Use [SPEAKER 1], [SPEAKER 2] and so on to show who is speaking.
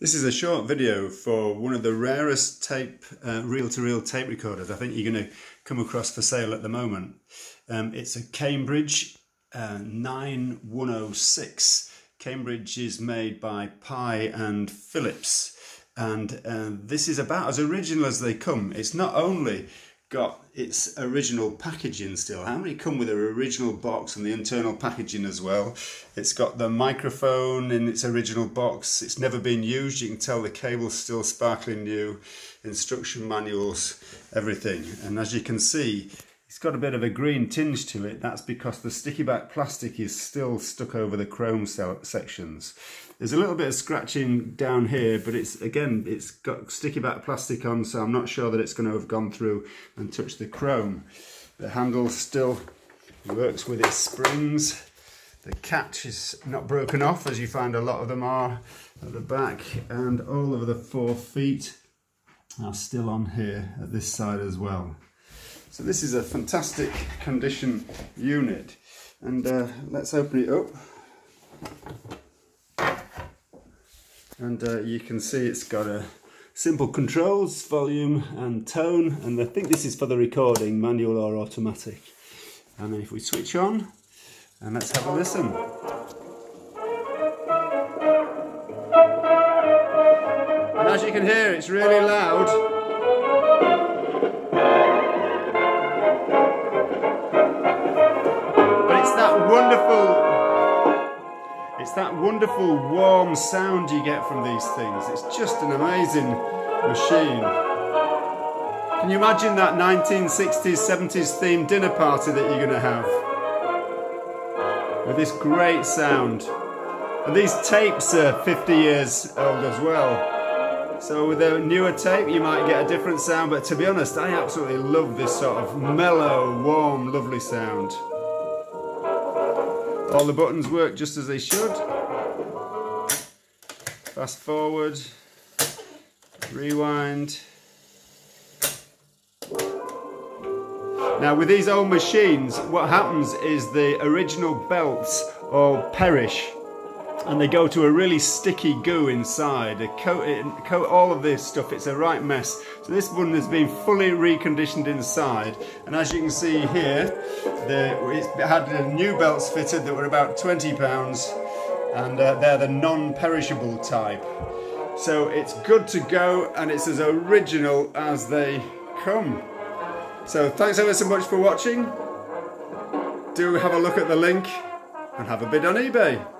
[SPEAKER 1] This is a short video for one of the rarest tape, uh, reel-to-reel tape recorders I think you're going to come across for sale at the moment. Um, it's a Cambridge uh, 9106. Cambridge is made by Pye and Philips and uh, this is about as original as they come. It's not only got its original packaging still. How many come with their original box and the internal packaging as well? It's got the microphone in its original box. It's never been used. You can tell the cable's still sparkling new. Instruction manuals, everything. And as you can see, it's got a bit of a green tinge to it. That's because the sticky back plastic is still stuck over the chrome sections. There's a little bit of scratching down here, but it's again, it's got sticky back plastic on, so I'm not sure that it's going to have gone through and touched the chrome. The handle still works with its springs. The catch is not broken off, as you find a lot of them are at the back, and all of the four feet are still on here at this side as well. So this is a fantastic condition unit. And uh, let's open it up. And uh, you can see it's got a simple controls, volume and tone. And I think this is for the recording, manual or automatic. And then if we switch on, and let's have a listen. And as you can hear, it's really loud. Wonderful, it's that wonderful warm sound you get from these things. It's just an amazing machine. Can you imagine that 1960s, 70s themed dinner party that you're going to have? With this great sound. And these tapes are 50 years old as well. So with a newer tape you might get a different sound, but to be honest, I absolutely love this sort of mellow, warm, lovely sound. All the buttons work just as they should. Fast forward, rewind. Now with these old machines, what happens is the original belts all perish and they go to a really sticky goo inside. They coat, it, coat all of this stuff, it's a right mess. So this one has been fully reconditioned inside and as you can see here, the, it had new belts fitted that were about 20 pounds and uh, they're the non-perishable type. So it's good to go and it's as original as they come. So thanks ever so much for watching. Do have a look at the link and have a bid on eBay.